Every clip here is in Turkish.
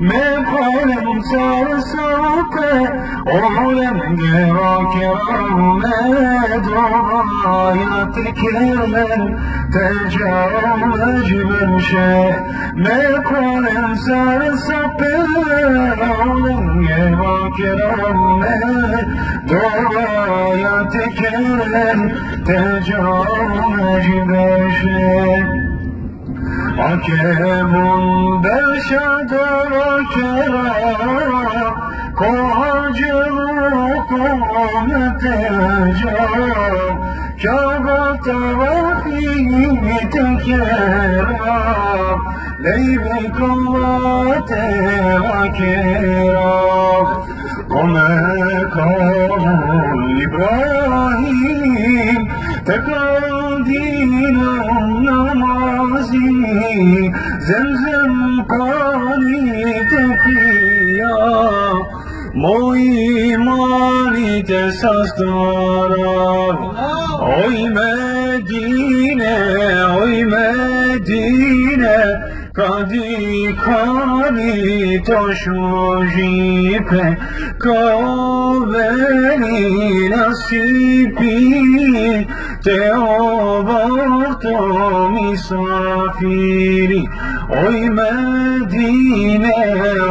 مقالم سر ساقه عالم گراکرم دعایت کرمن تجارم اجمل شه مقالم سر ساقه عالم گراکرم دعایت کرمن تجارم اجمل شه Hakemun belşedere kerara Kohacılıkum metecara Kabe tevafini tekera Leybek Allah tevakera Komekamun İbrahim Tekadina zemzem pani te piya moi mani te sastara. Oy medine oy medine Kadi kani toşojipe kaveri nasipi Te obarto misafiri Oy Medine,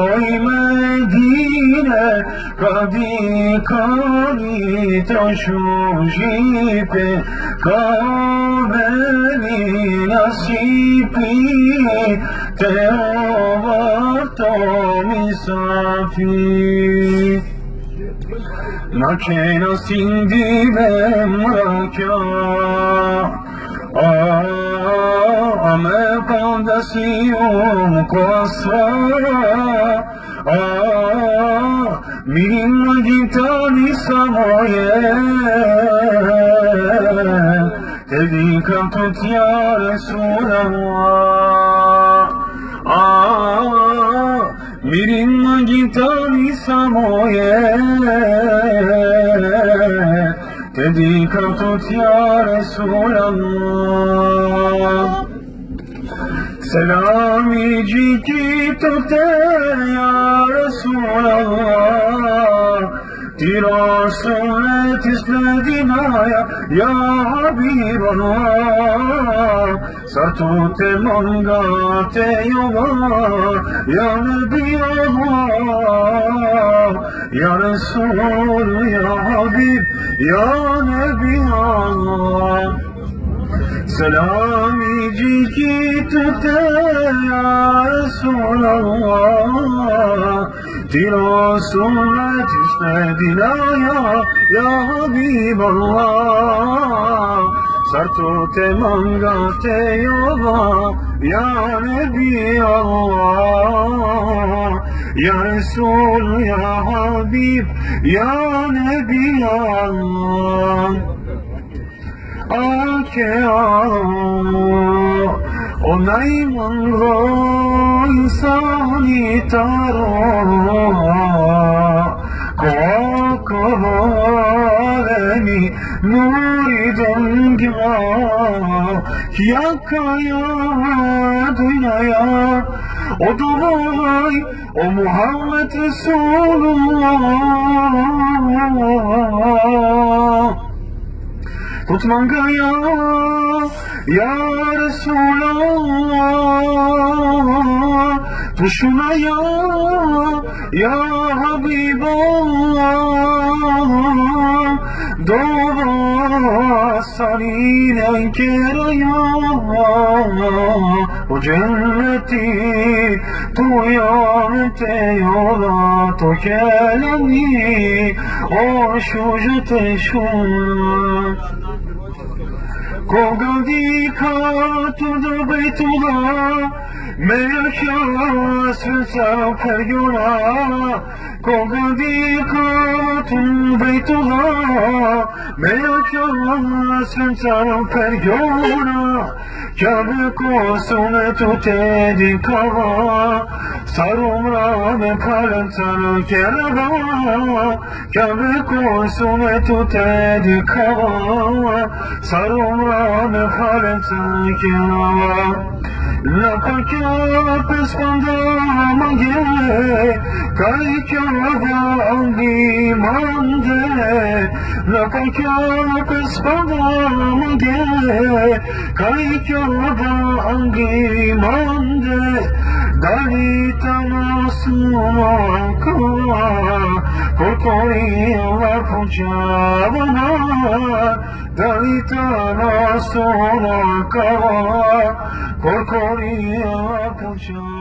oy Medine Kadi kani toşmujipe Kaveli nasibi Te obarto misafiri Nakena sindi memraka Ame pandasiyum kwasra Minimma gitani samoye Tedika tut ya Resulallah Mirimma gitani samoye Tedika tut ya Resulallah Selami ciki tutte ya Resulallah Tira sünnet istedina ya Ya Habiballah Sartute mangate yola Ya Nebi Allah Ya Resul ya Habib Ya Nebi Allah. Selami ciki tutte ya Resulallah Tira sünnet istedina ya Ya Habiballah. Sartute mangate yola Ya Nebi Allah Ya Resul ya Habib Ya Nebi Allah Ake Onay mango insani taro Kokoreni nuri dönga Yakaya dünyaya O da vay o Muhammed Resulullah Tut mangaya ya Resulallah Tuşuna ya ya Habiballah yola To kelami o şucete şun Koga di katu da beytullah Melekya sülsa feryona Kogadi katun beytullah Melekya sülsa feryona Kabe ko sunetu tedi kava Sarumra me kalantar kerava Kabe ko sunetu tedi kava Sarumra me kalantar kerava لقد pespandamange kai kyavangi mande لقد pespandamange kai kyavangi mande Dalitana puchavana Dalitana sunaka Kotori va puchavana